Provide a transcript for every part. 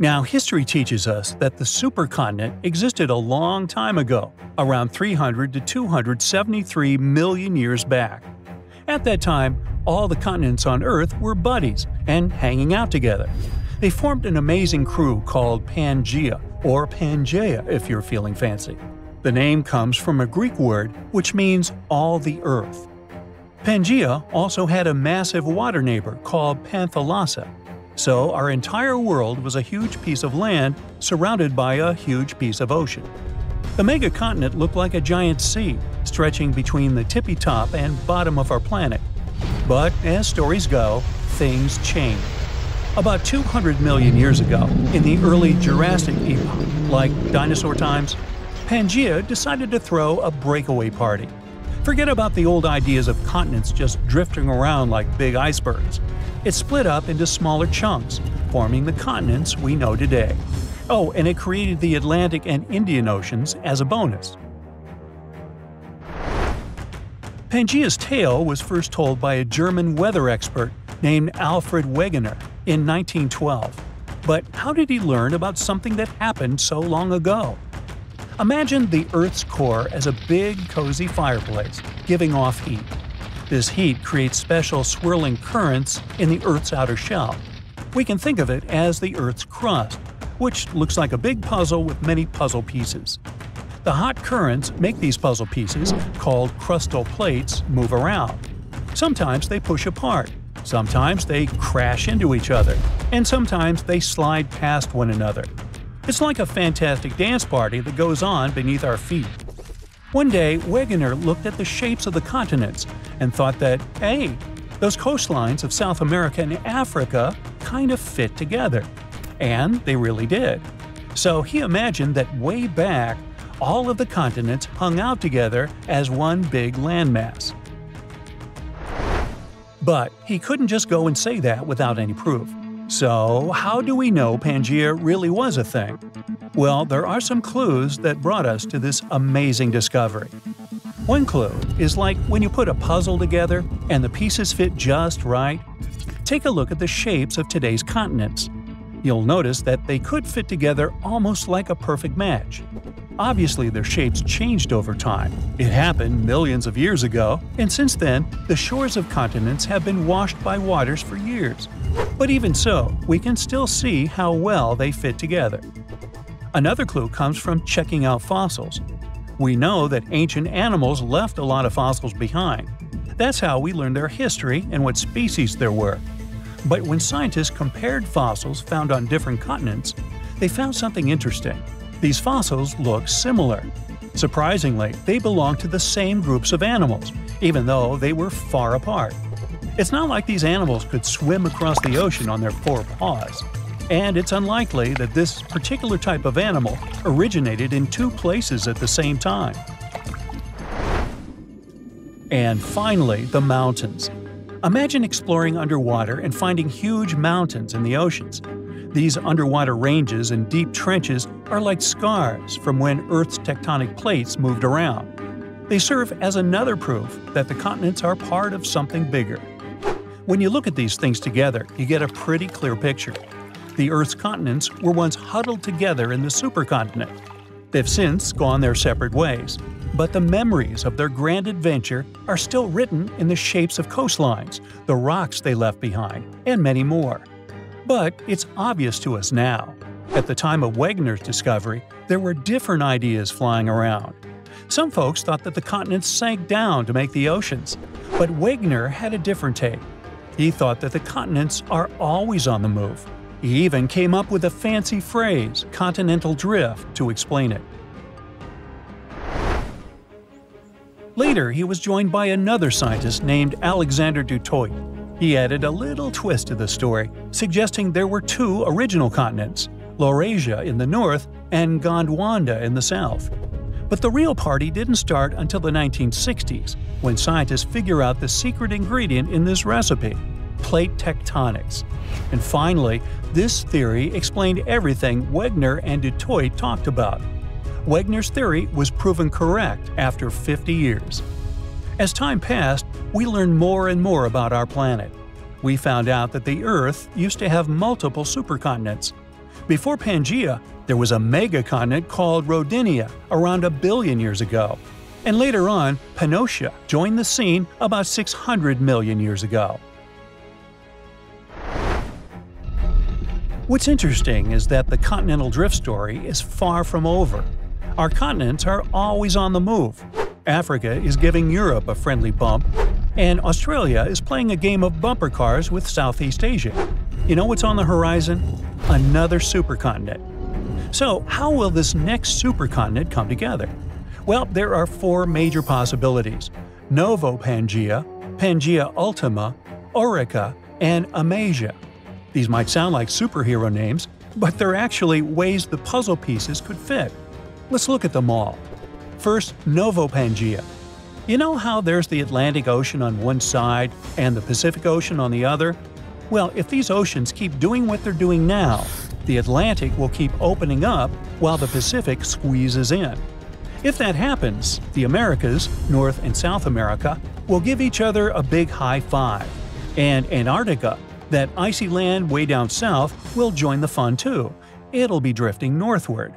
Now, history teaches us that the supercontinent existed a long time ago, around 300 to 273 million years back. At that time, all the continents on Earth were buddies and hanging out together. They formed an amazing crew called Pangaea, or Pangaea if you're feeling fancy. The name comes from a Greek word which means all the earth. Pangaea also had a massive water neighbor called Panthalassa, so our entire world was a huge piece of land surrounded by a huge piece of ocean. The megacontinent looked like a giant sea, stretching between the tippy top and bottom of our planet. But as stories go, things change. About 200 million years ago, in the early Jurassic epoch, like dinosaur times, Pangaea decided to throw a breakaway party. Forget about the old ideas of continents just drifting around like big icebergs. It split up into smaller chunks, forming the continents we know today. Oh, and it created the Atlantic and Indian Oceans as a bonus. Pangaea's tale was first told by a German weather expert named Alfred Wegener in 1912. But how did he learn about something that happened so long ago? Imagine the Earth's core as a big, cozy fireplace, giving off heat. This heat creates special swirling currents in the Earth's outer shell. We can think of it as the Earth's crust, which looks like a big puzzle with many puzzle pieces. The hot currents make these puzzle pieces, called crustal plates, move around. Sometimes they push apart, sometimes they crash into each other, and sometimes they slide past one another. It's like a fantastic dance party that goes on beneath our feet. One day, Wegener looked at the shapes of the continents and thought that, hey, those coastlines of South America and Africa kind of fit together. And they really did. So he imagined that way back, all of the continents hung out together as one big landmass. But he couldn't just go and say that without any proof. So, how do we know Pangaea really was a thing? Well, there are some clues that brought us to this amazing discovery. One clue is like when you put a puzzle together and the pieces fit just right. Take a look at the shapes of today's continents. You'll notice that they could fit together almost like a perfect match. Obviously, their shapes changed over time. It happened millions of years ago, and since then, the shores of continents have been washed by waters for years. But even so, we can still see how well they fit together. Another clue comes from checking out fossils. We know that ancient animals left a lot of fossils behind. That's how we learn their history and what species there were. But when scientists compared fossils found on different continents, they found something interesting. These fossils look similar. Surprisingly, they belong to the same groups of animals, even though they were far apart. It's not like these animals could swim across the ocean on their four paws. And it's unlikely that this particular type of animal originated in two places at the same time. And finally, the mountains. Imagine exploring underwater and finding huge mountains in the oceans. These underwater ranges and deep trenches are like scars from when Earth's tectonic plates moved around. They serve as another proof that the continents are part of something bigger. When you look at these things together, you get a pretty clear picture. The Earth's continents were once huddled together in the supercontinent. They've since gone their separate ways, but the memories of their grand adventure are still written in the shapes of coastlines, the rocks they left behind, and many more. But it's obvious to us now. At the time of Wegener's discovery, there were different ideas flying around. Some folks thought that the continents sank down to make the oceans, but Wegener had a different take. He thought that the continents are always on the move. He even came up with a fancy phrase, continental drift, to explain it. Later, he was joined by another scientist named Alexander du Toit. He added a little twist to the story, suggesting there were two original continents Laurasia in the north and Gondwana in the south. But the real party didn't start until the 1960s, when scientists figure out the secret ingredient in this recipe plate tectonics. And finally, this theory explained everything Wegener and Du Toit talked about. Wegener's theory was proven correct after 50 years. As time passed, we learned more and more about our planet. We found out that the Earth used to have multiple supercontinents. Before Pangaea, there was a megacontinent called Rodinia around a billion years ago. And later on, Pannotia joined the scene about 600 million years ago. What's interesting is that the continental drift story is far from over. Our continents are always on the move. Africa is giving Europe a friendly bump, and Australia is playing a game of bumper cars with Southeast Asia. You know what's on the horizon? Another supercontinent. So, how will this next supercontinent come together? Well, there are four major possibilities Novo Pangaea, Pangaea Ultima, Aurica, and Amasia. These might sound like superhero names, but they're actually ways the puzzle pieces could fit. Let's look at them all. First, Novo Pangaea. You know how there's the Atlantic Ocean on one side and the Pacific Ocean on the other? Well, if these oceans keep doing what they're doing now, the Atlantic will keep opening up while the Pacific squeezes in. If that happens, the Americas, North and South America, will give each other a big high five. And Antarctica that icy land way down south will join the fun too. It'll be drifting northward.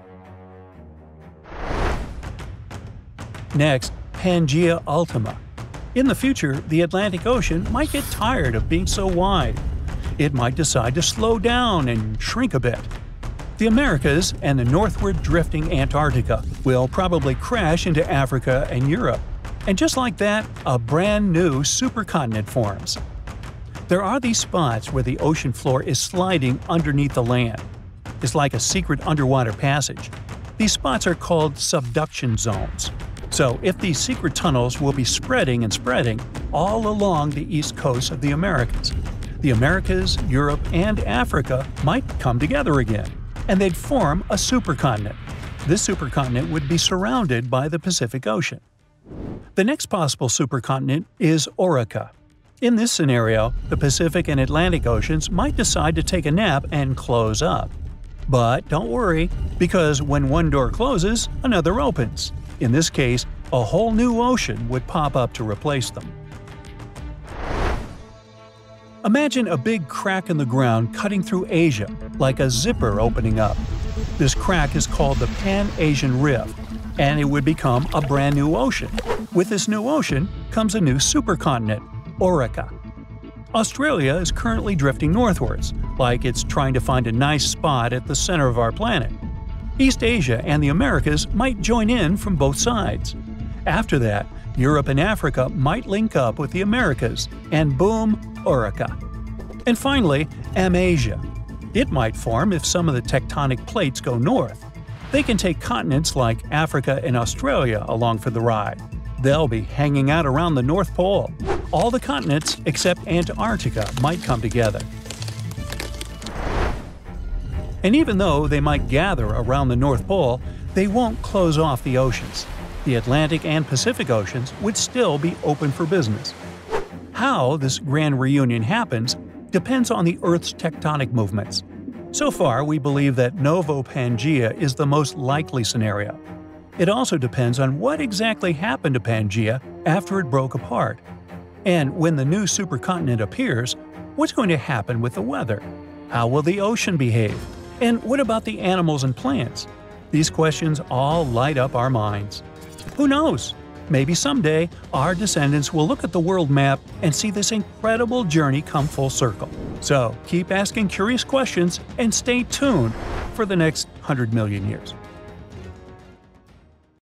Next, Pangaea Ultima. In the future, the Atlantic Ocean might get tired of being so wide. It might decide to slow down and shrink a bit. The Americas and the northward drifting Antarctica will probably crash into Africa and Europe. And just like that, a brand new supercontinent forms. There are these spots where the ocean floor is sliding underneath the land. It's like a secret underwater passage. These spots are called subduction zones. So, if these secret tunnels will be spreading and spreading all along the east coast of the Americas, the Americas, Europe, and Africa might come together again, and they'd form a supercontinent. This supercontinent would be surrounded by the Pacific Ocean. The next possible supercontinent is Aurica. In this scenario, the Pacific and Atlantic Oceans might decide to take a nap and close up. But don't worry, because when one door closes, another opens. In this case, a whole new ocean would pop up to replace them. Imagine a big crack in the ground cutting through Asia, like a zipper opening up. This crack is called the Pan-Asian Rift, and it would become a brand new ocean. With this new ocean comes a new supercontinent, Aurica. Australia is currently drifting northwards, like it's trying to find a nice spot at the center of our planet. East Asia and the Americas might join in from both sides. After that, Europe and Africa might link up with the Americas, and boom, Aurica. And finally, Amasia. It might form if some of the tectonic plates go north. They can take continents like Africa and Australia along for the ride. They'll be hanging out around the North Pole all the continents except Antarctica might come together. And even though they might gather around the North Pole, they won't close off the oceans. The Atlantic and Pacific Oceans would still be open for business. How this grand reunion happens depends on the Earth's tectonic movements. So far, we believe that Novo Pangaea is the most likely scenario. It also depends on what exactly happened to Pangaea after it broke apart and when the new supercontinent appears, what's going to happen with the weather? How will the ocean behave? And what about the animals and plants? These questions all light up our minds. Who knows? Maybe someday our descendants will look at the world map and see this incredible journey come full circle. So keep asking curious questions and stay tuned for the next 100 million years.